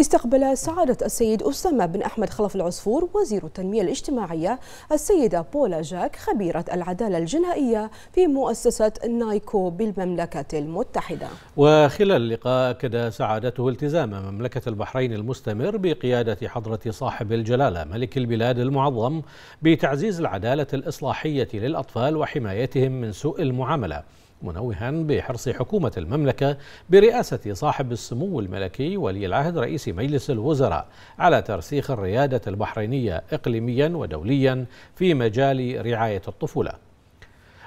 استقبل سعادة السيد أسامة بن أحمد خلف العصفور وزير التنمية الاجتماعية السيدة بولا جاك خبيرة العدالة الجنائية في مؤسسة نايكو بالمملكة المتحدة. وخلال اللقاء أكد سعادته التزام مملكة البحرين المستمر بقيادة حضرة صاحب الجلالة ملك البلاد المعظم بتعزيز العدالة الإصلاحية للأطفال وحمايتهم من سوء المعاملة. منوها بحرص حكومة المملكة برئاسة صاحب السمو الملكي ولي العهد رئيس مجلس الوزراء على ترسيخ الريادة البحرينية إقليميا ودوليا في مجال رعاية الطفولة.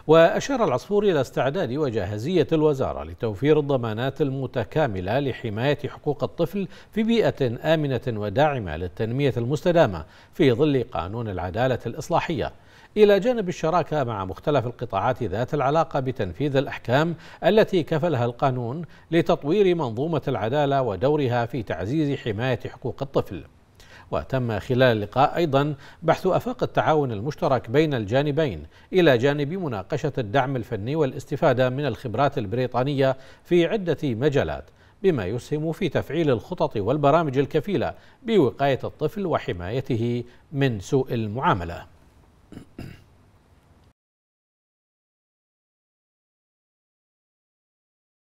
وأشار العصفور إلى استعداد وجاهزية الوزارة لتوفير الضمانات المتكاملة لحماية حقوق الطفل في بيئة آمنة وداعمة للتنمية المستدامة في ظل قانون العدالة الإصلاحية. إلى جانب الشراكة مع مختلف القطاعات ذات العلاقة بتنفيذ الأحكام التي كفلها القانون لتطوير منظومة العدالة ودورها في تعزيز حماية حقوق الطفل. وتم خلال اللقاء أيضا بحث أفاق التعاون المشترك بين الجانبين إلى جانب مناقشة الدعم الفني والاستفادة من الخبرات البريطانية في عدة مجالات بما يسهم في تفعيل الخطط والبرامج الكفيلة بوقاية الطفل وحمايته من سوء المعاملة.